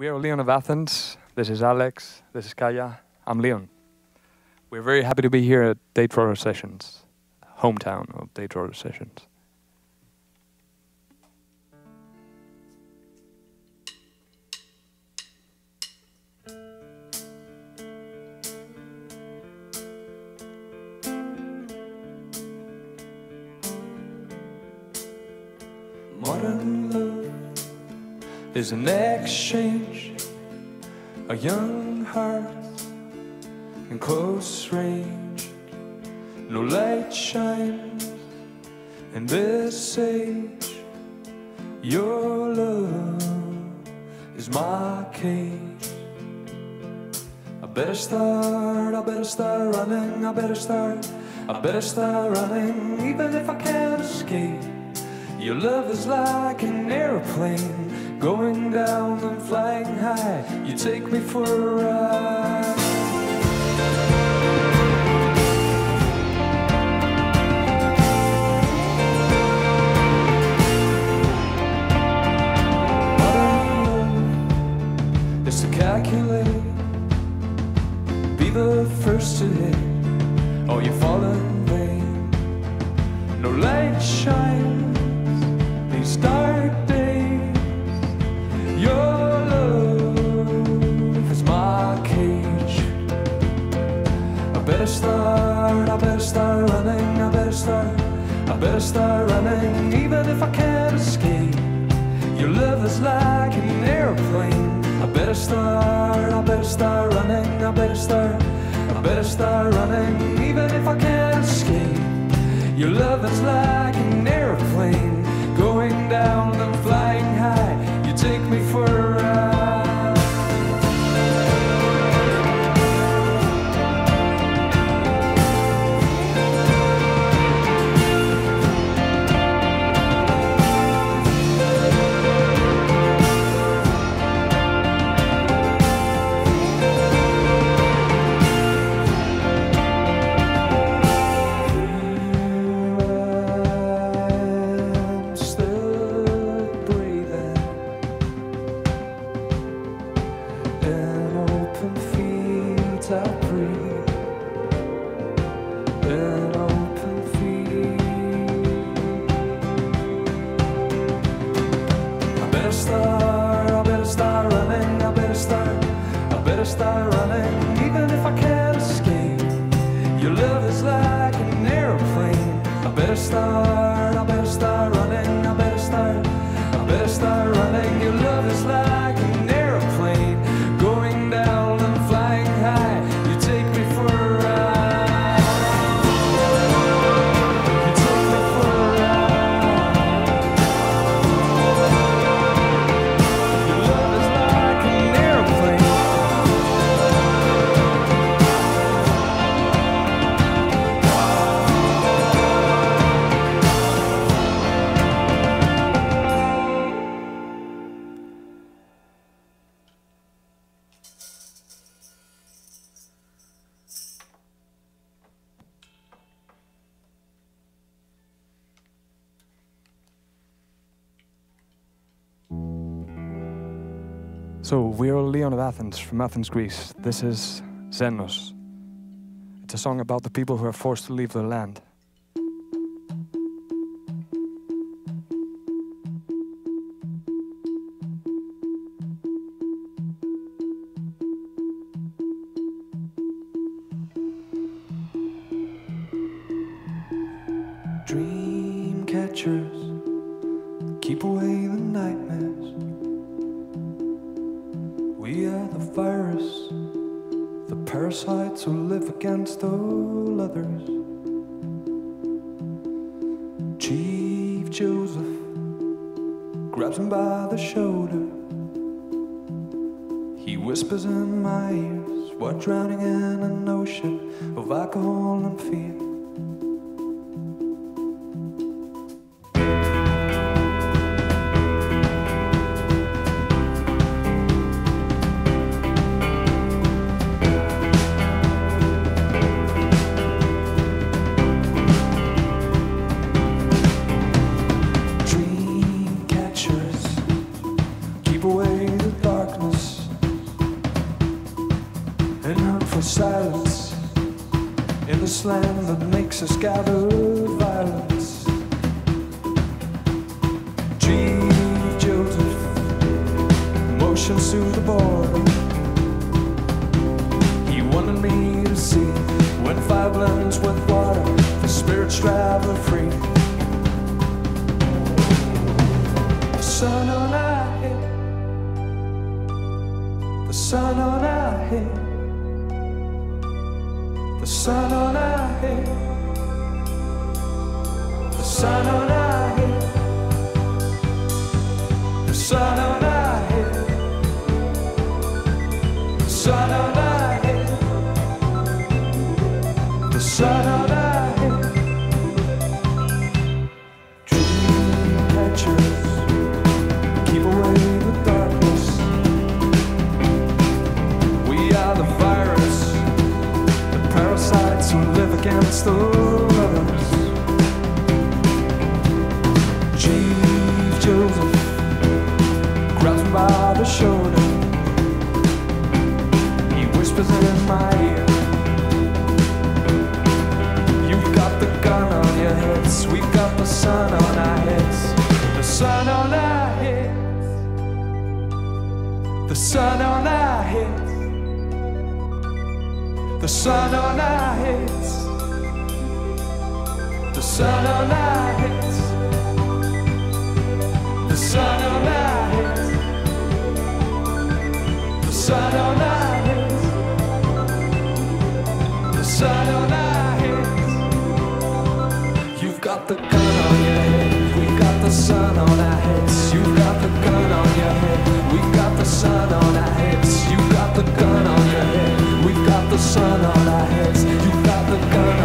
We are Leon of Athens. This is Alex. This is Kaya. I'm Leon. We're very happy to be here at Daytrotter Sessions, hometown of Daytrotter Sessions. Is an exchange, a young heart in close range. No light shines in this age. Your love is my cage. I better start, I better start running, I better start, I better start running, even if I can't escape. Your love is like an airplane going down and flying high. You take me for a ride. Modern love is to calculate, be the first to hit, oh, or you fall in vain. No light shines these dark days. I better start running, even if I can't escape. Your love is like an airplane. I better start, I better start running, I better start, I better start running, even if I can't escape. Your love is like better start So we are Leon of Athens from Athens, Greece. This is Xenos. It's a song about the people who are forced to leave their land. Dream catchers, keep away the nightmares. We are the virus, the parasites who live against all others. Chief Joseph grabs him by the shoulder. He whispers in my ears, we're drowning in an ocean of alcohol and fear. Land that makes us gather parasites who live against the others. Chief Joseph grabs me by the shoulder. He whispers in my ear. You've got the gun on your heads, we've got the sun on our heads, the sun on our heads, the sun on our heads, the sun on our heads, the sun on our heads, the sun on our heads, the sun on our heads, the sun on our heads. You've got the gun on your head, we got the sun on sun on our heads. You've got the gun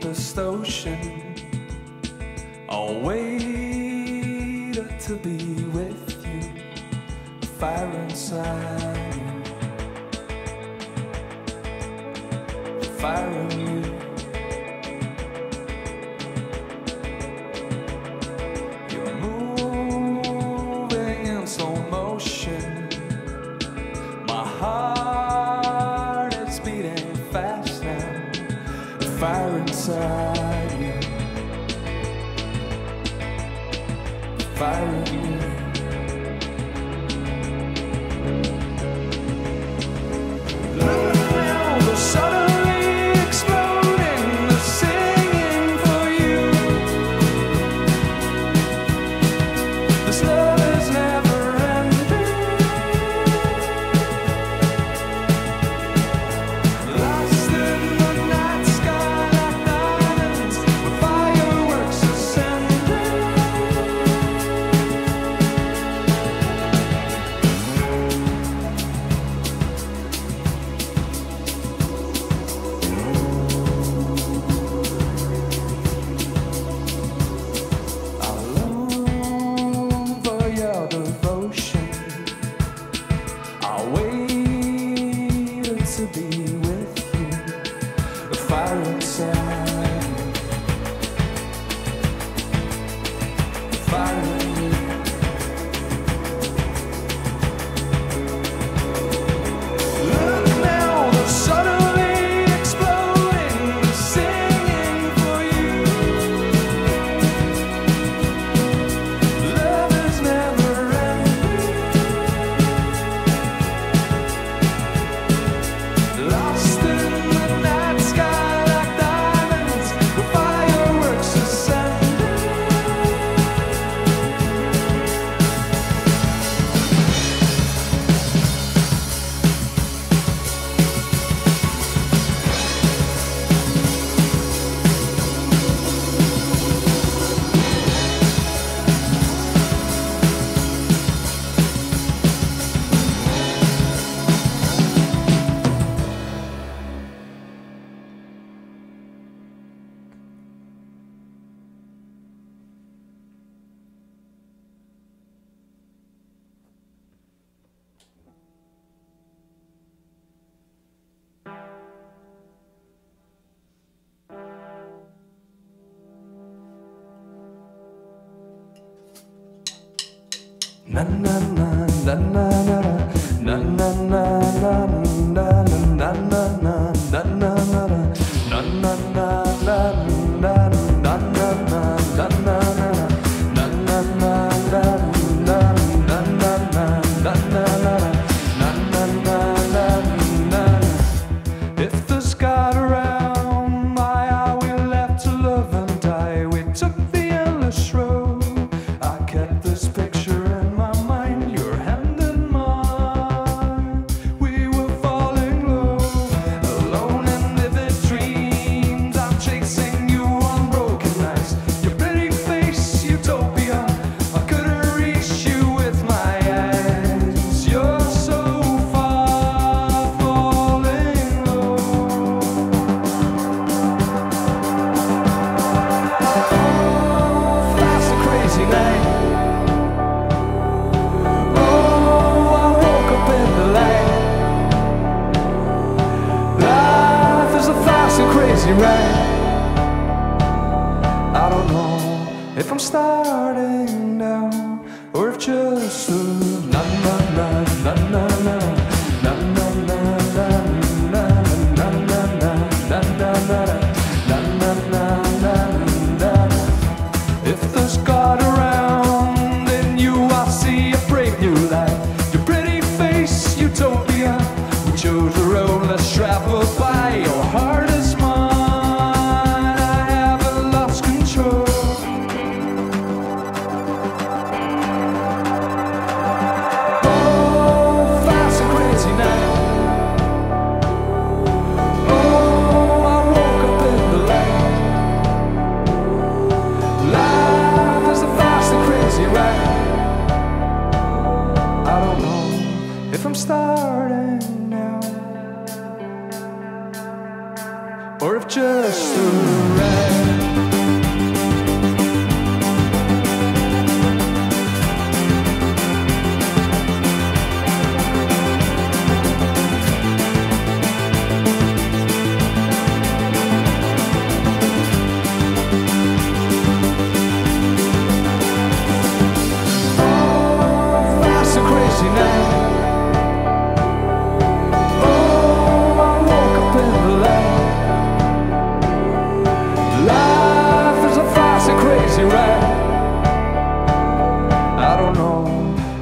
deepest ocean, I'll wait to be with you. Fire inside you, fire in you. You're moving in slow motion. My heart is beating fast fire inside you. The fire in you. be. na na na na na.